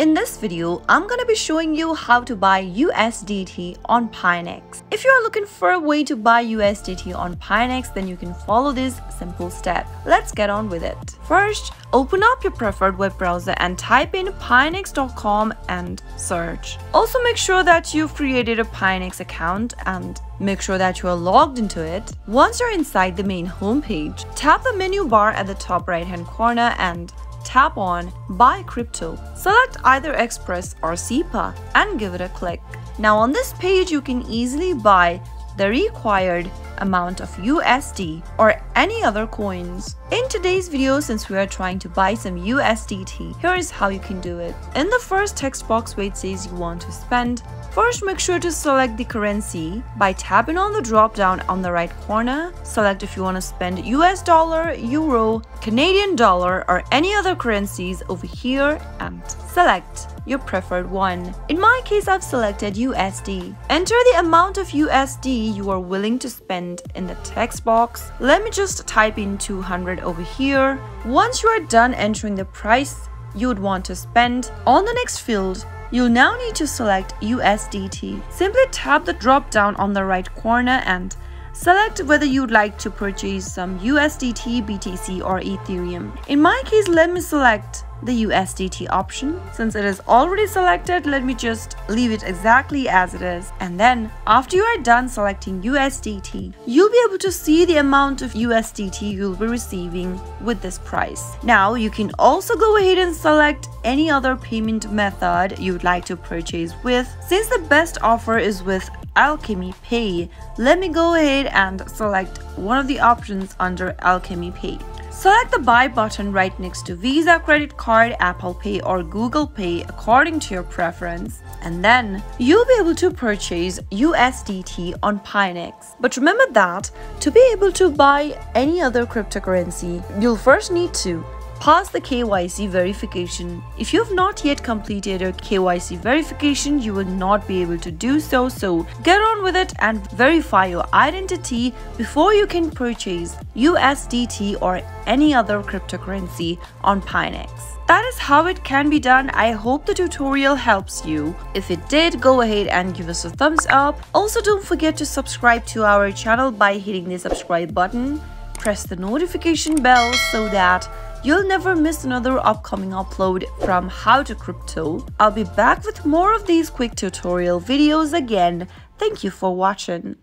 In this video, I'm gonna be showing you how to buy USDT on Pionex. If you are looking for a way to buy USDT on Pionex, then you can follow this simple step. Let's get on with it. First, open up your preferred web browser and type in pionex.com and search. Also make sure that you've created a Pionex account and make sure that you are logged into it. Once you're inside the main homepage, tap the menu bar at the top right hand corner and tap on Buy Crypto. Select either Express or SEPA and give it a click. Now on this page you can easily buy the required amount of USD or any other coins. In today's video, since we are trying to buy some USDT, here is how you can do it. In the first text box where it says you want to spend, first make sure to select the currency by tapping on the drop down on the right corner. Select if you want to spend US dollar, euro, Canadian dollar or any other currencies over here and select your preferred one. In my case, I've selected USD. Enter the amount of USD you are willing to spend in the text box. Let me just type in 200 over here. Once you are done entering the price you would want to spend, on the next field, You'll now need to select USDT. Simply tap the drop down on the right corner and Select whether you'd like to purchase some USDT, BTC or Ethereum. In my case, let me select the USDT option. Since it is already selected, let me just leave it exactly as it is. And then after you are done selecting USDT, you'll be able to see the amount of USDT you'll be receiving with this price. Now you can also go ahead and select any other payment method you'd like to purchase with. Since the best offer is with Alchemy Pay, let me go ahead and select one of the options under Alchemy Pay. Select the buy button right next to Visa credit card, Apple Pay or Google Pay according to your preference and then you'll be able to purchase USDT on Pionex. But remember that to be able to buy any other cryptocurrency, you'll first need to pass the KYC verification. If you have not yet completed your KYC verification, you will not be able to do so. So get on with it and verify your identity before you can purchase USDT or any other cryptocurrency on Pionex. That is how it can be done. I hope the tutorial helps you. If it did, go ahead and give us a thumbs up. Also, don't forget to subscribe to our channel by hitting the subscribe button. Press the notification bell so that You'll never miss another upcoming upload from How to Crypto. I'll be back with more of these quick tutorial videos again. Thank you for watching.